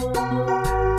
Música